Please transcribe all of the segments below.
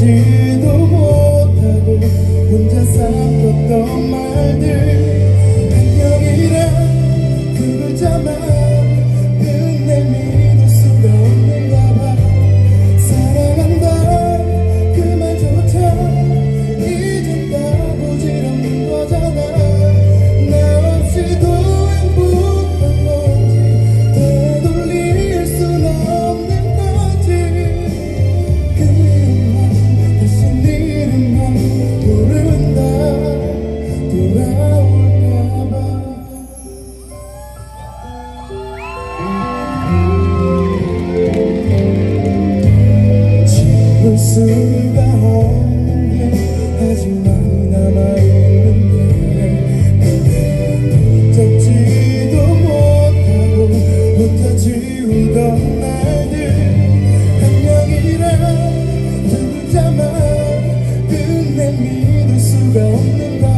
알지도 못하고 혼자 삼켰던 말들 안녕이란 그 글자만 me, the surrounding light.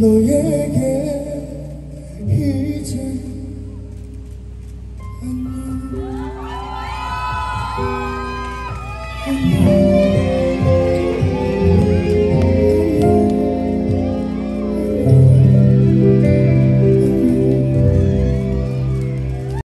너에게 이제 안녕. 안녕.